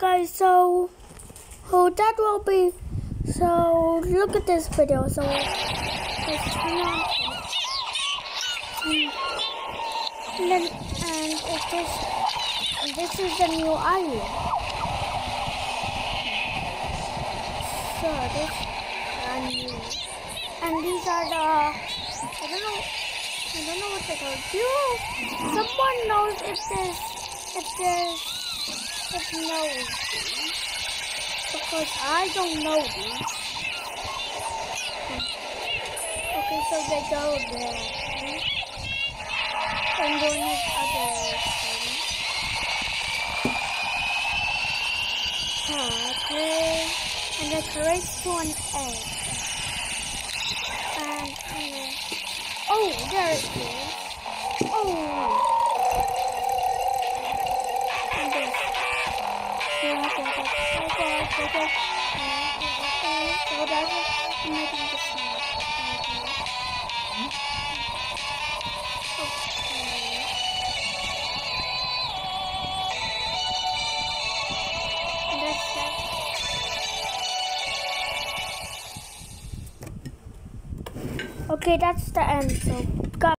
guys, so, oh, that will be, so, look at this video, so, let's turn on, and then, and it just, and this is the new island. So, this, new, and these are the, I don't know, I don't know what they're called. Do someone knows if there's, if there's, if knows these? Because I don't know these. Okay, so they go there. I'm doing this other thing. Okay. And creates to an egg. And, uh, oh, there it is. Oh. Okay. That's the end. So.